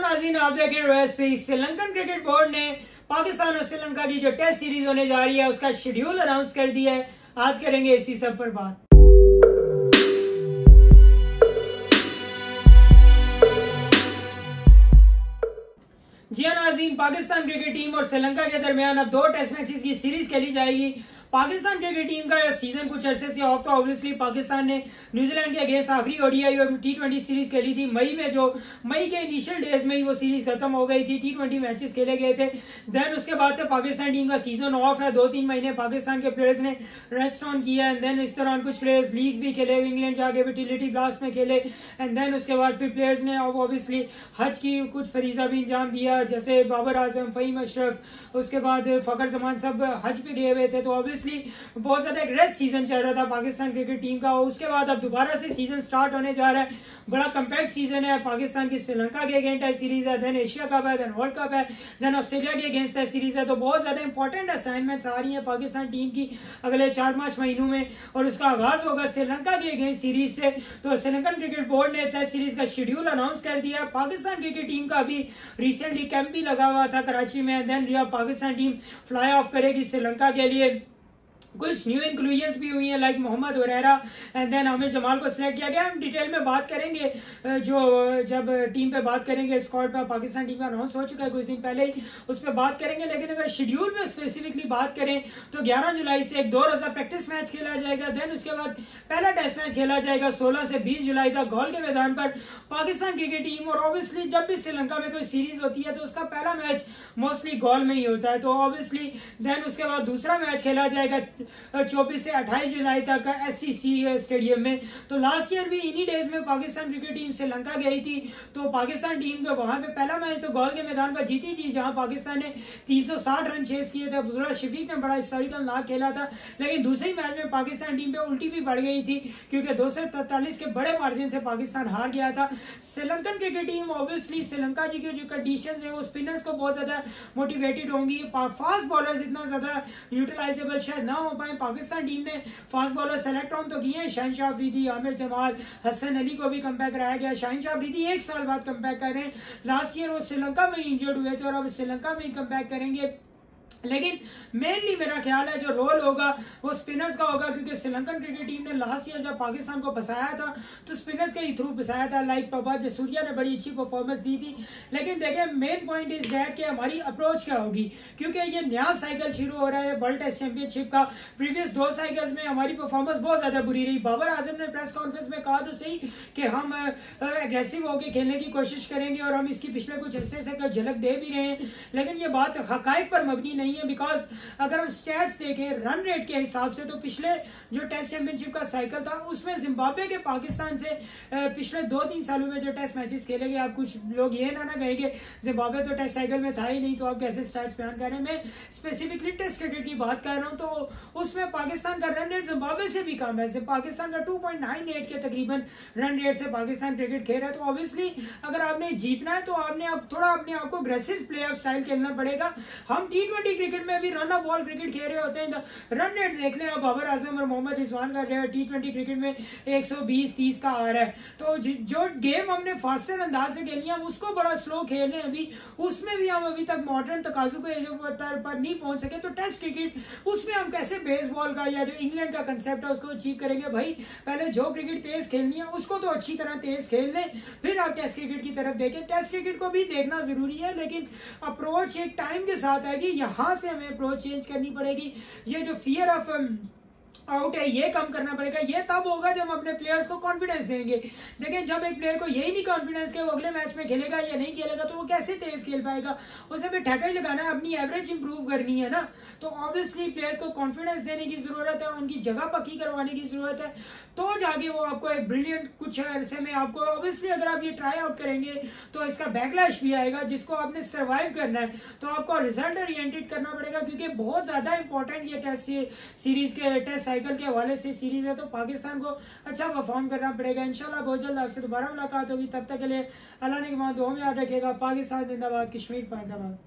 नाजीन आप देख रहे श्रीलंकन क्रिकेट बोर्ड ने पाकिस्तान और श्रीलंका की जो टेस्ट सीरीज़ होने जा रही है, उसका शेड्यूल अनाउंस कर दिया है। आज करेंगे इसी सब पर बात। जी नाजीन पाकिस्तान क्रिकेट टीम और श्रीलंका के दरमियान अब दो टेस्ट मैचेस की सीरीज़ खेली जाएगी। पाकिस्तान क्रिकेट टीम का सीज़न कुछ अरसे से ऑफ़ था। ऑब्वियसली पाकिस्तान ने न्यूजीलैंड के अगेंस्ट आखिरी ओडीआई और टी ट्वेंटी सीरीज़ खेली थी। मई में जो मई के इनिशियल डेज़ में ही वो सीरीज़ खत्म हो गई थी। टी ट्वेंटी मैचेस खेले गए थे। देन उसके बाद से पाकिस्तान टीम का सीज़न ऑफ़ है। दो तीन महीने पाकिस्तान के प्लेयर्स ने रेस्ट ऑन किया एंड देन इस दौरान कुछ प्लेयर्स लीग्स भी खेले। इंग्लैंड जाके भी टिलिटी ब्लास्ट में खेले। एंड देन उसके बाद फिर प्लेयर्स ने ऑब्वियसली हज की कुछ फरीजा भी इंजाम दिया। जैसे बाबर आज़म, फहीम अशरफ, उसके बाद फकर जमान सब हज पे गए हुए थे। तो ऑब्वियसली बहुत बहुत ज़्यादा एक रेस्ट सीज़न चल रहा था पाकिस्तान क्रिकेट टीम का और उसके बाद अब दोबारा से सीज़न स्टार्ट होने जा रहा है। बड़ा कम्पैक्ट सीज़न है। पाकिस्तान की श्रीलंका के अगेंस्ट है सीरीज़ है देन एशिया कप है देन वर्ल्ड कप है देन ऑस्ट्रेलिया के अगेंस्ट है सीरीज़ है। तो बहुत ज़्यादा इंपॉर्टेंट असाइनमेंट्स आ रही है पाकिस्तान टीम की अगले चार पाँच महीनों में और उसका आगाज़ होगा श्रीलंका के अगेंस्ट सीरीज़ से। तो श्रीलंकन क्रिकेट बोर्ड ने टेस्ट सीरीज़ का शेड्यूल अनाउंस कर दिया। पाकिस्तान क्रिकेट टीम का अभी रिसेंटली कैंप भी लगा हुआ था कराची में। Then Pakistan team fly off करेगी श्रीलंका के लिए। कुछ न्यू इंक्लूजन भी हुई हैं लाइक मोहम्मद वरेरा एंड देन आमिर जमाल को सिलेक्ट किया गया। हम डिटेल में बात करेंगे जो, जब टीम पे बात करेंगे स्कॉट पे पाकिस्तान टीम का अनाउंस हो चुका है कुछ दिन पहले ही, उस पर बात करेंगे। लेकिन अगर शेड्यूल में स्पेसिफिकली बात करें तो 11 जुलाई से एक दो रोजा प्रैक्टिस मैच खेला जाएगा। देन उसके बाद पहला टेस्ट मैच खेला जाएगा 16 से 20 जुलाई तक गॉल के मैदान पर पाकिस्तान क्रिकेट टीम और ऑब्वियसली जब भी श्रीलंका में कोई सीरीज़ होती है तो उसका पहला मैच मोस्टली गोल में ही होता है। तो ऑब्वियसली देन उसके बाद दूसरा मैच खेला जाएगा चौबीस से अट्ठाईस जुलाई तक एस सी स्टेडियम में। तो लास्ट ईयर भी इन्हीं डेज़ में पाकिस्तान क्रिकेट टीम श्रीलंका गई थी। तो पाकिस्तान टीम को वहाँ पे पहला मैच तो गोल के मैदान पर जीती थी, जहाँ पाकिस्तान ने 360 रन चेस किए थे। अब्दुल्ला शफीक ने बड़ा हिस्टोरिकल नाक खेला था। लेकिन दूसरे मैच में पाकिस्तान टीम पे उल्टी भी बढ़ गई थी, क्योंकि दो के बड़े मार्जिन से पाकिस्तान हार गया था। Sri Lankan cricket team obviously Sri Lanka जी की जो कंडीशन है, वो स्पिनर्स को बहुत ज़्यादा मोटिवेटेड होंगी। फास्ट बॉलर इतना ज़्यादा यूटिलाइजेबल शायद ना हो पाए पाकिस्तान टीम ने फास्ट बॉलर सेलेक्ट ऑन तो किए हैं शाहिन शाह अफरीदी आमिर जमाल हसन अली को भी कम कराया गया। शाहिन शाह अफरीदी एक साल बाद कम कर रहे हैं। लास्ट ईयर वो श्रीलंका में इंजर्ड हुए थे और अब श्रीलंका में ही कम करेंगे। लेकिन मेनली मेरा ख्याल है जो रोल होगा, वो स्पिनर्स का होगा, क्योंकि श्रीलंकन क्रिकेट टीम ने लास्ट ईयर जब पाकिस्तान को फंसाया था तो स्पिनर्स के ही थ्रू फंसाया था लाइक पबा जसूरिया ने बड़ी अच्छी परफॉर्मेंस दी थी। लेकिन देखें मेन पॉइंट इज़ दैट कि हमारी अप्रोच क्या होगी? क्योंकि ये नया साइकिल शुरू हो रहा है वर्ल्ड टेस्ट चैंपियनशिप का। प्रीवियस दो साइकिल्स में हमारी परफॉर्मेंस बहुत ज़्यादा बुरी रही। बाबर आज़म ने प्रेस कॉन्फ्रेंस में कहा तो सही कि हम एग्रेसिव होकर खेलने की कोशिश करेंगे और हम इसकी पिछले कुछ अरसे से झलक दे भी रहे हैं। लेकिन ये बात हकाइक पर मबनी नहीं है बिकॉज़ अगर हम स्टैट्स देखें रन रेट के हिसाब से तो पिछले जो टेस्ट चैंपियनशिप का साइकिल था, उसमें जिम्बाब्वे के पाकिस्तान से पिछले दो तीन सालों में जो टेस्ट मैचेस खेले गए, आप कुछ लोग ये ना ना कहेंगे जिम्बाब्वे तो टेस्ट साइकिल में था ही नहीं तो आप कैसे स्टैट्स बयान कर रहे हैं? मैं स्पेसिफिकली टेस्ट क्रिकेट की बात कर रहा हूँ तो उसमें पाकिस्तान का रन रेट जिम्बाब्वे से भी कम है पाकिस्तान का टू के तकरीबन रन रेट से पाकिस्तान क्रिकेट खेल रहा है तो ऑब्वियसली अगर आपने जीतना है तो आपने अब थोड़ा अपने आप को अग्रेसिव प्ले ऑफ़ स्टाइल खेलना पड़ेगा। हम टी क्रिकेट में भी रन ऑफ़ बॉल क्रिकेट खेल रहे होते हैं। रन रेट देख लें आप, बाबर आज़म और मोहम्मद रिजवान हो। टी ट्वेंटी क्रिकेट में 120 30 का आ रहा है। तो जो गेम हमने फास्टर अंदाज से खेली हम उसको बड़ा स्लो खेल रहे हैं अभी। उसमें भी हम अभी तक मॉडर्न तकाजु के पर नहीं पहुँच सके। तो टेस्ट क्रिकेट उसमें हम कैसे बेसबॉल का या जो इंग्लैंड का कंसेप्ट है, उसको अचीव करेंगे? भाई, पहले जो क्रिकेट तेज खेलनी है, उसको तो अच्छी तरह तेज खेल लें। फिर आप टेस्ट क्रिकेट की तरफ़ देखें। टेस्ट क्रिकेट को भी देखना ज़रूरी है, लेकिन अप्रोच एक टाइम के साथ आएगी। यहाँ से हमें अप्रोच चेंज करनी पड़ेगी? ये जो फियर ऑफ़ आउट है ये कम करना पड़ेगा। ये तब होगा जब हम अपने प्लेयर्स को कॉन्फिडेंस देंगे। देखिए जब एक प्लेयर को यही नहीं कॉन्फिडेंस कि वो अगले मैच में खेलेगा या नहीं खेलेगा तो वो कैसे तेज खेल पाएगा? उसे भी ठेका ही लगाना है, अपनी एवरेज इंप्रूव करनी है ना। तो ऑब्वियसली प्लेयर्स को कॉन्फिडेंस देने की ज़रूरत है, उनकी जगह पक्की करवाने की ज़रूरत है। तो जाके वो आपको एक ब्रिलियंट कुछ अरसे में आपको ऑब्वियसली अगर आप ये ट्राई आउट करेंगे तो इसका बैकलैश भी आएगा, जिसको आपने सर्वाइव करना है। तो आपको रिज़ल्ट ओरिएंटेड करना पड़ेगा, क्योंकि बहुत ज़्यादा इंपॉर्टेंट ये टेस्ट सीरीज़ के टेस्ट साइकिल के हवाले से सीरीज़ है तो पाकिस्तान को अच्छा परफॉर्म करना पड़ेगा। इनशाला बहुत जल्द आपसे दोबारा मुलाकात होगी। तब तक के लिए अल्लाह ने के बाद दो में याद रखेगा पाकिस्तान जिंदाबाद, कश्मीर पाइंदाबाद